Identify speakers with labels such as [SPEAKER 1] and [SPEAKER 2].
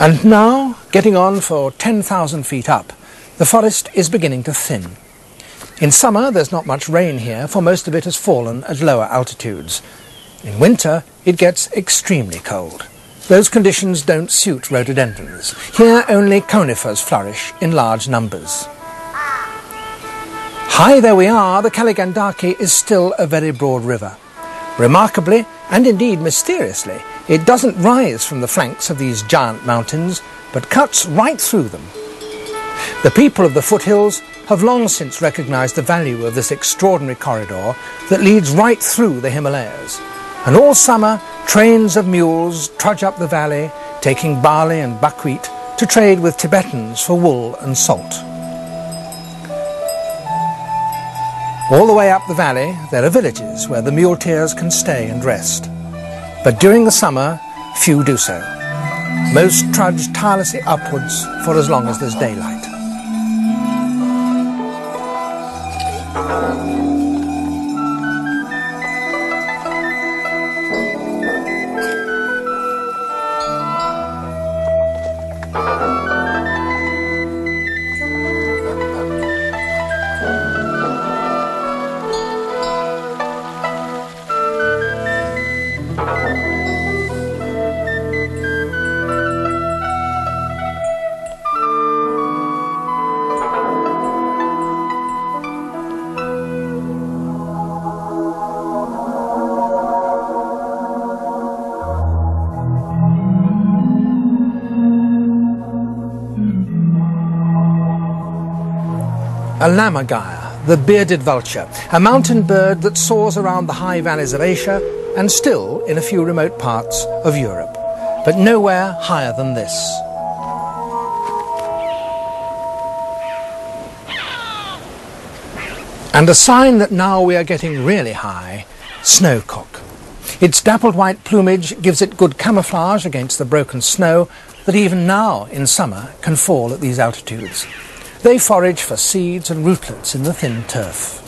[SPEAKER 1] And now, getting on for 10,000 feet up, the forest is beginning to thin. In summer there's not much rain here, for most of it has fallen at lower altitudes. In winter it gets extremely cold. Those conditions don't suit rhododendrons. Here only conifers flourish in large numbers. High there we are, the Kaligandaki is still a very broad river. Remarkably, and indeed mysteriously, it doesn't rise from the flanks of these giant mountains, but cuts right through them. The people of the foothills have long since recognized the value of this extraordinary corridor that leads right through the Himalayas. And all summer, trains of mules trudge up the valley, taking barley and buckwheat to trade with Tibetans for wool and salt. All the way up the valley, there are villages where the muleteers can stay and rest. But during the summer, few do so. Most trudge tirelessly upwards for as long as there's daylight. A lammergeier, the bearded vulture, a mountain bird that soars around the high valleys of Asia and still in a few remote parts of Europe, but nowhere higher than this. And a sign that now we are getting really high, snowcock. Its dappled white plumage gives it good camouflage against the broken snow that even now in summer can fall at these altitudes. They forage for seeds and rootlets in the thin turf.